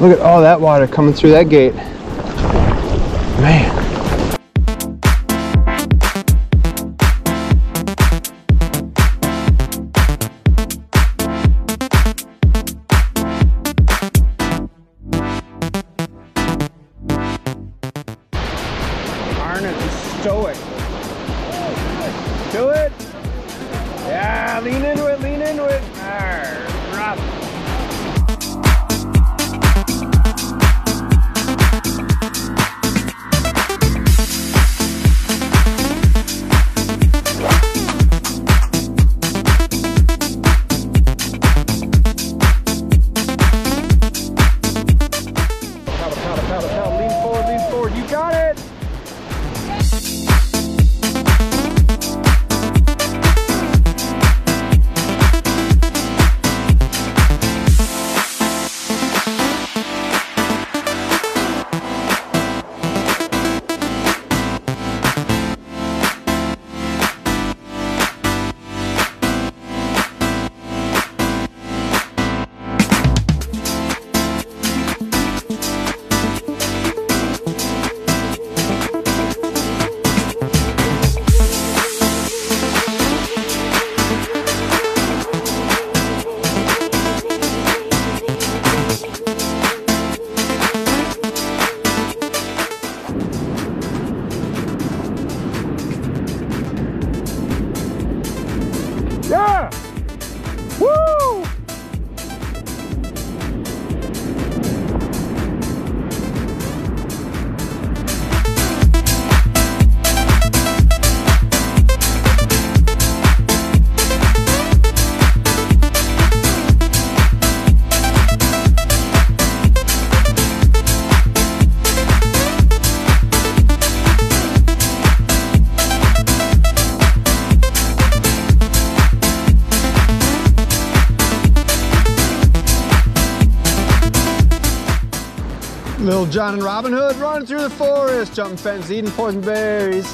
Look at all that water coming through that gate. Man. Stoic. Do it. Yeah, lean into it, lean into it. Arr, Little John and Robin Hood running through the forest, jumping fences, eating poison berries.